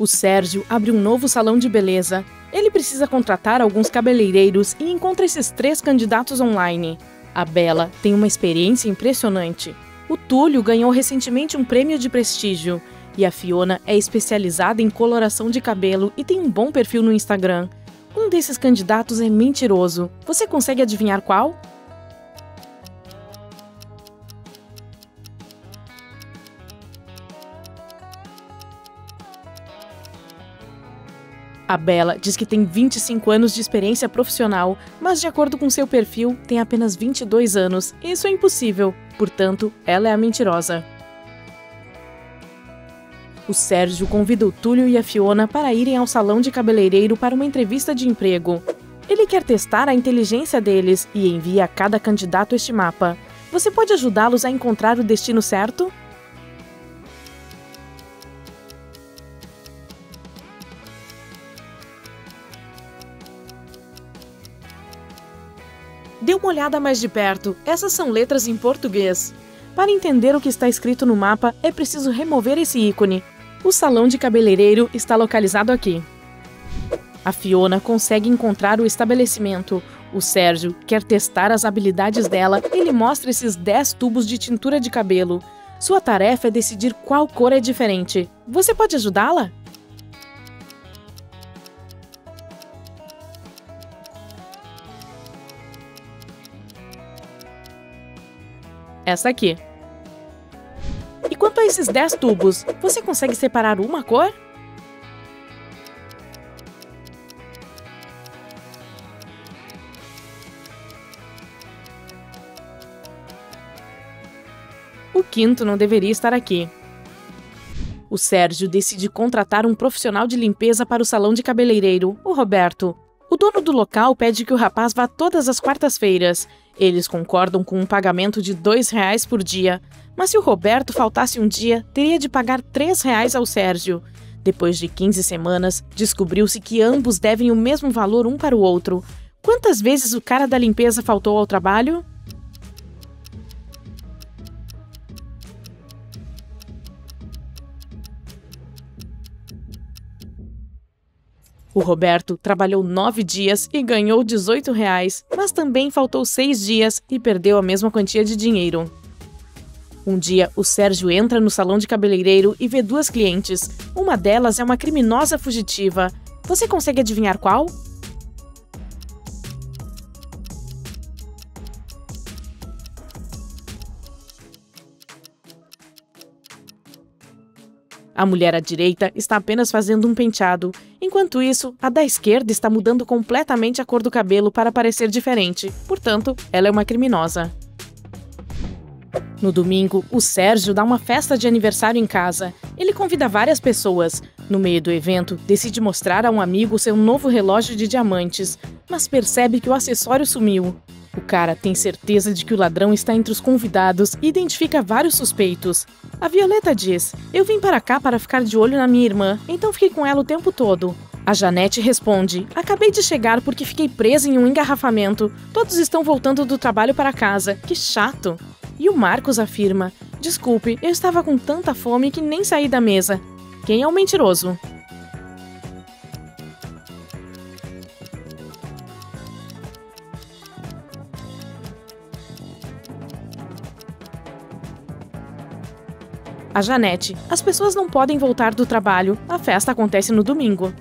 O Sérgio abre um novo salão de beleza. Ele precisa contratar alguns cabeleireiros e encontra esses três candidatos online. A Bela tem uma experiência impressionante. O Túlio ganhou recentemente um prêmio de prestígio. E a Fiona é especializada em coloração de cabelo e tem um bom perfil no Instagram. Um desses candidatos é mentiroso. Você consegue adivinhar qual? A Bela diz que tem 25 anos de experiência profissional, mas de acordo com seu perfil, tem apenas 22 anos. Isso é impossível. Portanto, ela é a mentirosa. O Sérgio convida o Túlio e a Fiona para irem ao salão de cabeleireiro para uma entrevista de emprego. Ele quer testar a inteligência deles e envia a cada candidato este mapa. Você pode ajudá-los a encontrar o destino certo? Uma olhada mais de perto, essas são letras em português. Para entender o que está escrito no mapa, é preciso remover esse ícone. O salão de cabeleireiro está localizado aqui. A Fiona consegue encontrar o estabelecimento. O Sérgio quer testar as habilidades dela. Ele mostra esses 10 tubos de tintura de cabelo. Sua tarefa é decidir qual cor é diferente. Você pode ajudá-la? Essa aqui. E quanto a esses 10 tubos, você consegue separar uma cor? O quinto não deveria estar aqui. O Sérgio decide contratar um profissional de limpeza para o salão de cabeleireiro, o Roberto. O dono do local pede que o rapaz vá todas as quartas-feiras eles concordam com um pagamento de R$ reais por dia, mas se o Roberto faltasse um dia, teria de pagar R$ reais ao Sérgio. Depois de 15 semanas, descobriu-se que ambos devem o mesmo valor um para o outro. Quantas vezes o cara da limpeza faltou ao trabalho? O Roberto trabalhou nove dias e ganhou 18 reais, mas também faltou seis dias e perdeu a mesma quantia de dinheiro. Um dia, o Sérgio entra no salão de cabeleireiro e vê duas clientes. Uma delas é uma criminosa fugitiva. Você consegue adivinhar qual? A mulher à direita está apenas fazendo um penteado, enquanto isso, a da esquerda está mudando completamente a cor do cabelo para parecer diferente. Portanto, ela é uma criminosa. No domingo, o Sérgio dá uma festa de aniversário em casa. Ele convida várias pessoas. No meio do evento, decide mostrar a um amigo seu novo relógio de diamantes, mas percebe que o acessório sumiu. O cara tem certeza de que o ladrão está entre os convidados e identifica vários suspeitos. A Violeta diz: Eu vim para cá para ficar de olho na minha irmã, então fiquei com ela o tempo todo. A Janete responde: Acabei de chegar porque fiquei presa em um engarrafamento. Todos estão voltando do trabalho para casa. Que chato! E o Marcos afirma: Desculpe, eu estava com tanta fome que nem saí da mesa. Quem é o mentiroso? A Janete. As pessoas não podem voltar do trabalho. A festa acontece no domingo.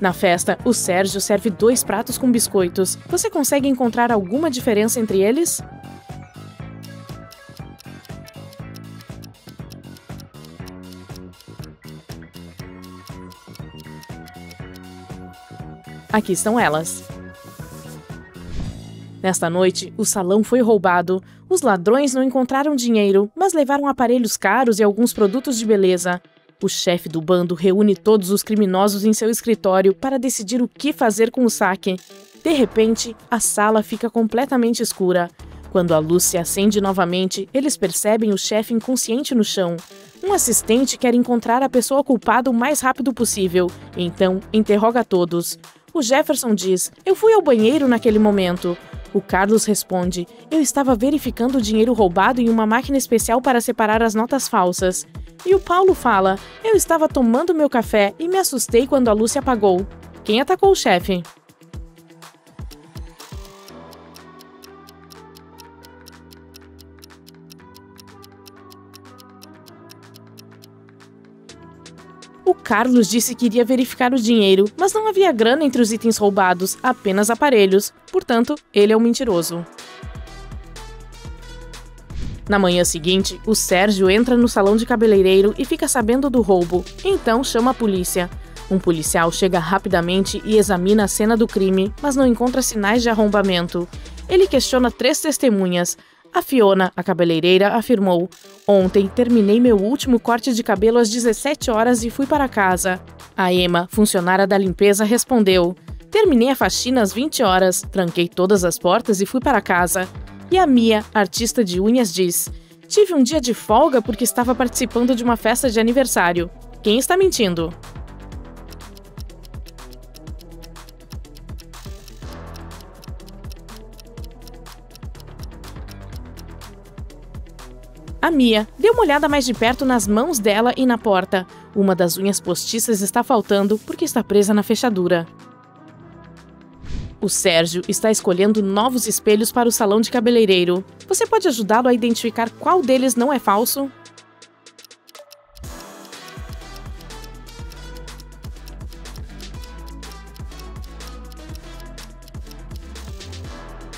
Na festa, o Sérgio serve dois pratos com biscoitos. Você consegue encontrar alguma diferença entre eles? Aqui estão elas. Nesta noite, o salão foi roubado. Os ladrões não encontraram dinheiro, mas levaram aparelhos caros e alguns produtos de beleza. O chefe do bando reúne todos os criminosos em seu escritório para decidir o que fazer com o saque. De repente, a sala fica completamente escura. Quando a luz se acende novamente, eles percebem o chefe inconsciente no chão. Um assistente quer encontrar a pessoa culpada o mais rápido possível, então interroga todos. O Jefferson diz: Eu fui ao banheiro naquele momento. O Carlos responde: Eu estava verificando o dinheiro roubado em uma máquina especial para separar as notas falsas. E o Paulo fala: Eu estava tomando meu café e me assustei quando a luz se apagou. Quem atacou o chefe? Carlos disse que iria verificar o dinheiro, mas não havia grana entre os itens roubados, apenas aparelhos. Portanto, ele é um mentiroso. Na manhã seguinte, o Sérgio entra no salão de cabeleireiro e fica sabendo do roubo, então chama a polícia. Um policial chega rapidamente e examina a cena do crime, mas não encontra sinais de arrombamento. Ele questiona três testemunhas, a Fiona, a cabeleireira, afirmou: Ontem terminei meu último corte de cabelo às 17 horas e fui para casa. A Emma, funcionária da limpeza, respondeu: Terminei a faxina às 20 horas, tranquei todas as portas e fui para casa. E a Mia, artista de unhas, diz: Tive um dia de folga porque estava participando de uma festa de aniversário. Quem está mentindo? A Mia deu uma olhada mais de perto nas mãos dela e na porta. Uma das unhas postiças está faltando porque está presa na fechadura. O Sérgio está escolhendo novos espelhos para o salão de cabeleireiro. Você pode ajudá-lo a identificar qual deles não é falso?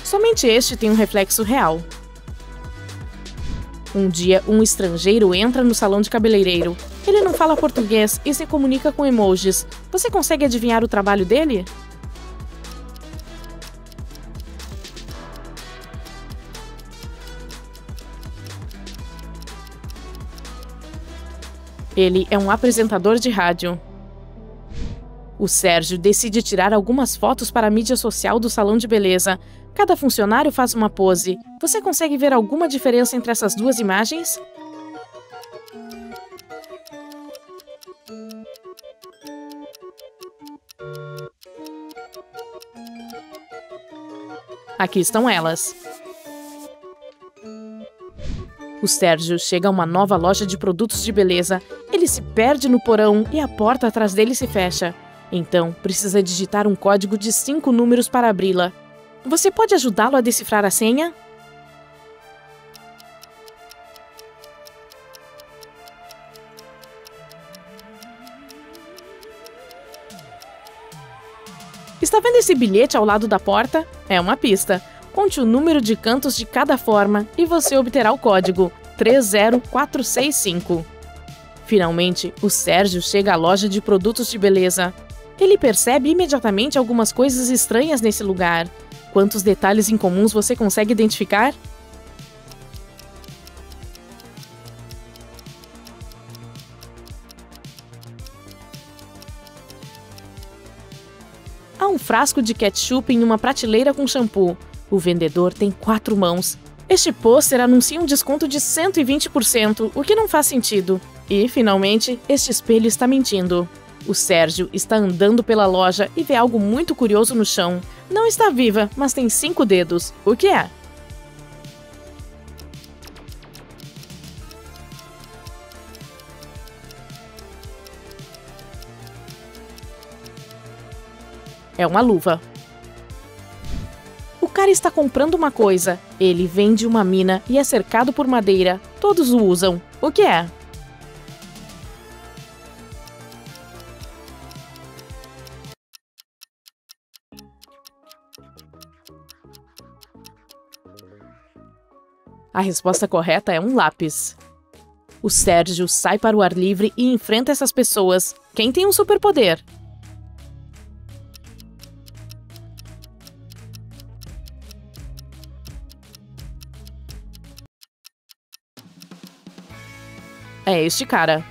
Somente este tem um reflexo real. Um dia, um estrangeiro entra no salão de cabeleireiro. Ele não fala português e se comunica com emojis. Você consegue adivinhar o trabalho dele? Ele é um apresentador de rádio. O Sérgio decide tirar algumas fotos para a mídia social do salão de beleza. Cada funcionário faz uma pose. Você consegue ver alguma diferença entre essas duas imagens? Aqui estão elas. O Sérgio chega a uma nova loja de produtos de beleza. Ele se perde no porão e a porta atrás dele se fecha. Então, precisa digitar um código de cinco números para abri-la. Você pode ajudá-lo a decifrar a senha? Está vendo esse bilhete ao lado da porta? É uma pista. Conte o número de cantos de cada forma e você obterá o código 30465. Finalmente, o Sérgio chega à loja de produtos de beleza. Ele percebe imediatamente algumas coisas estranhas nesse lugar. Quantos detalhes incomuns você consegue identificar? Há um frasco de ketchup em uma prateleira com shampoo. O vendedor tem quatro mãos. Este pôster anuncia um desconto de 120%, o que não faz sentido. E, finalmente, este espelho está mentindo. O Sérgio está andando pela loja e vê algo muito curioso no chão. Não está viva, mas tem cinco dedos. O que é? É uma luva. O cara está comprando uma coisa. Ele vende uma mina e é cercado por madeira. Todos o usam. O que é? A resposta correta é um lápis. O Sérgio sai para o ar livre e enfrenta essas pessoas. Quem tem um superpoder? É este cara.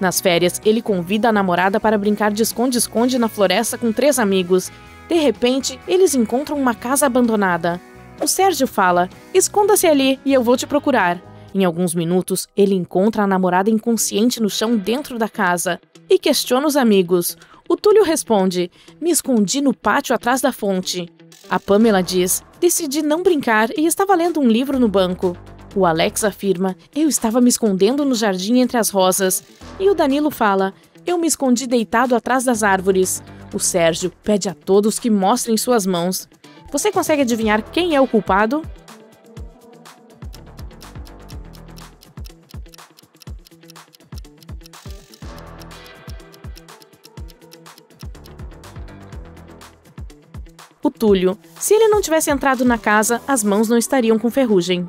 Nas férias, ele convida a namorada para brincar de esconde-esconde na floresta com três amigos. De repente, eles encontram uma casa abandonada. O Sérgio fala: Esconda-se ali e eu vou te procurar. Em alguns minutos, ele encontra a namorada inconsciente no chão dentro da casa e questiona os amigos. O Túlio responde: Me escondi no pátio atrás da fonte. A Pamela diz: Decidi não brincar e estava lendo um livro no banco. O Alex afirma: Eu estava me escondendo no jardim entre as rosas. E o Danilo fala: Eu me escondi deitado atrás das árvores. O Sérgio pede a todos que mostrem suas mãos. Você consegue adivinhar quem é o culpado? O Túlio. Se ele não tivesse entrado na casa, as mãos não estariam com ferrugem.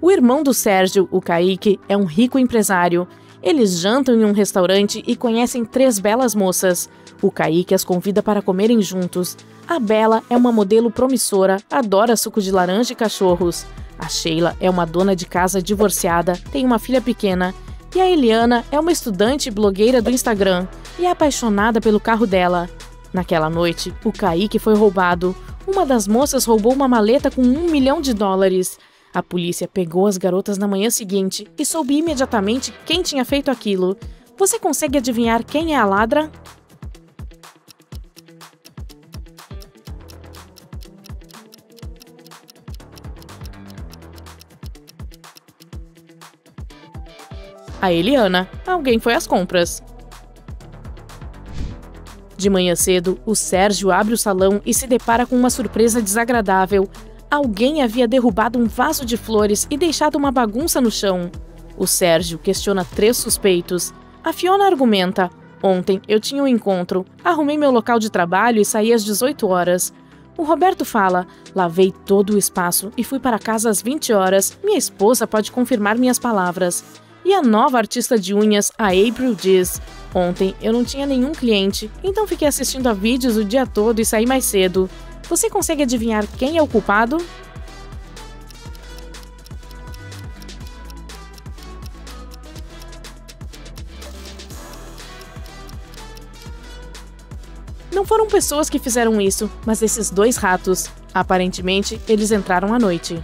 O irmão do Sérgio, o Kaique, é um rico empresário. Eles jantam em um restaurante e conhecem três belas moças. O Kaique as convida para comerem juntos. A Bela é uma modelo promissora, adora suco de laranja e cachorros. A Sheila é uma dona de casa divorciada, tem uma filha pequena. E a Eliana é uma estudante blogueira do Instagram e é apaixonada pelo carro dela. Naquela noite, o Kaique foi roubado. Uma das moças roubou uma maleta com um milhão de dólares. A polícia pegou as garotas na manhã seguinte e soube imediatamente quem tinha feito aquilo. Você consegue adivinhar quem é a ladra? A Eliana. Alguém foi às compras. De manhã cedo, o Sérgio abre o salão e se depara com uma surpresa desagradável. Alguém havia derrubado um vaso de flores e deixado uma bagunça no chão. O Sérgio questiona três suspeitos. A Fiona argumenta: Ontem eu tinha um encontro, arrumei meu local de trabalho e saí às 18 horas. O Roberto fala: Lavei todo o espaço e fui para casa às 20 horas. Minha esposa pode confirmar minhas palavras. E a nova artista de unhas, a April, diz: Ontem eu não tinha nenhum cliente, então fiquei assistindo a vídeos o dia todo e saí mais cedo. Você consegue adivinhar quem é o culpado? Não foram pessoas que fizeram isso, mas esses dois ratos. Aparentemente, eles entraram à noite.